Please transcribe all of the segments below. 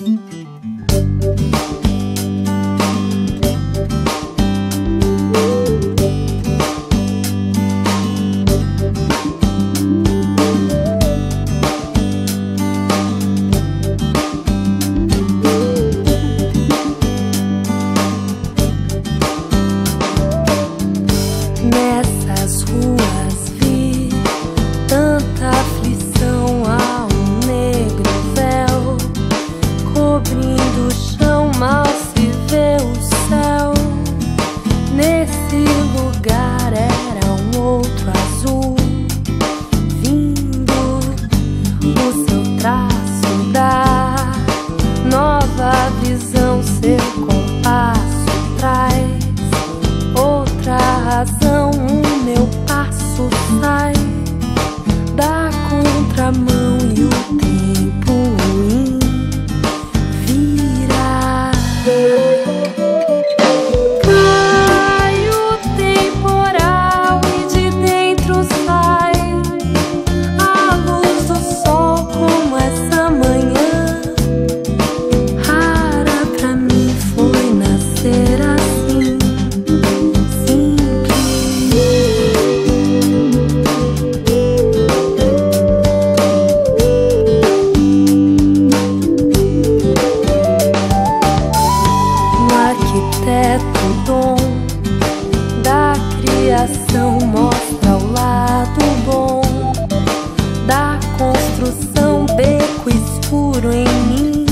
Música coração mostra o lado bom da construção, beco escuro em mim.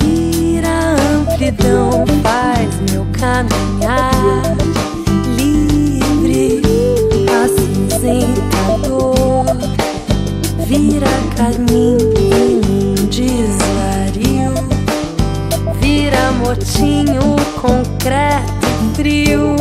Vira amplidão, faz meu caminhar livre, acinzentador. Vira carminho em um desvario, vira motinho concreto frio.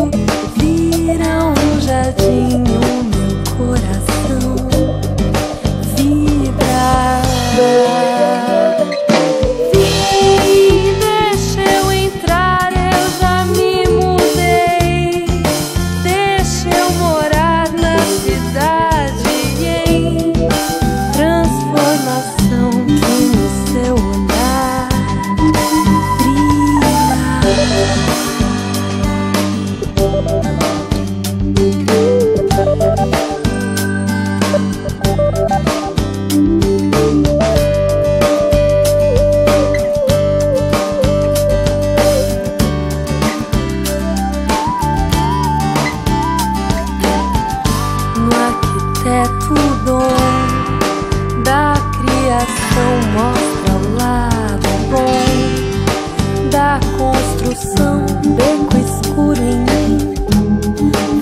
um beco escuro em mim.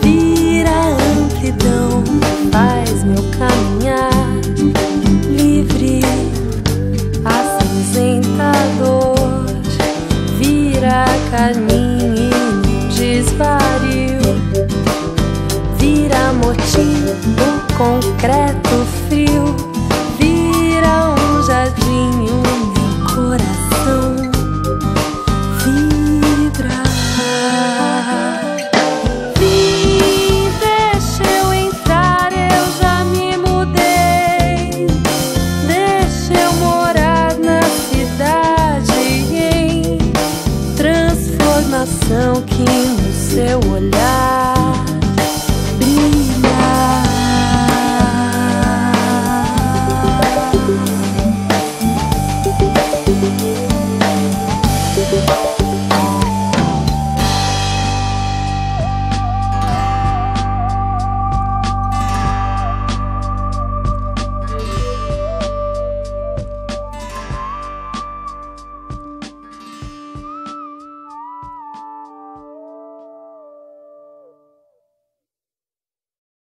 Vira a amplidão, faz meu caminhar livre, acinzentador. Vira caminho, desvario, vira motim do concreto frio.